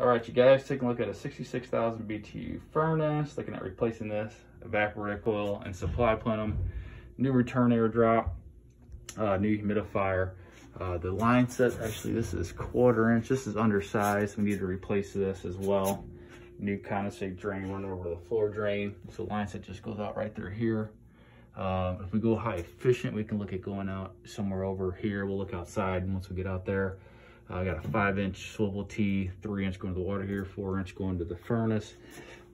All right, you guys, taking a look at a 66,000 BTU furnace, looking at replacing this, evaporator coil and supply plenum, new return air drop, uh, new humidifier. Uh, the line set, actually this is quarter inch, this is undersized. We need to replace this as well. New condensate drain running over the floor drain. So line set just goes out right there here. Uh, if we go high efficient, we can look at going out somewhere over here. We'll look outside once we get out there. Uh, I got a five inch swivel T, three inch going to the water here, four inch going to the furnace.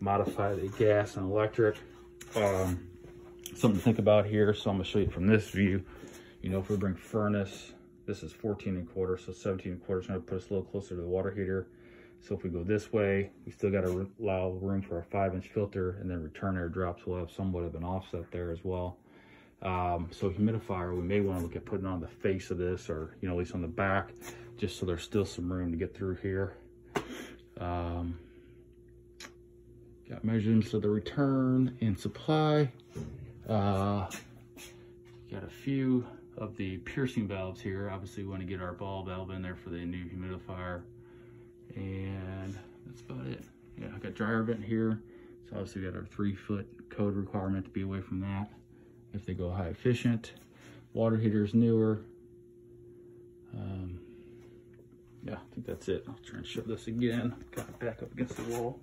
Modify the gas and electric. Um, something to think about here. So I'm gonna show you from this view. You know, if we bring furnace, this is 14 and a quarter, so 17 and a quarter is gonna put us a little closer to the water heater. So if we go this way, we still gotta allow room for a five inch filter and then return air drops. We'll have somewhat of an offset there as well. Um, so humidifier, we may want to look at putting on the face of this or, you know, at least on the back, just so there's still some room to get through here. Um, got measurements of the return and supply. Uh, got a few of the piercing valves here. Obviously we want to get our ball valve in there for the new humidifier. And that's about it. Yeah, I got dryer vent here. So obviously we got our three foot code requirement to be away from that if they go high efficient. Water heater is newer. Um, yeah, I think that's it. I'll try and show this again. Got it back up against the wall.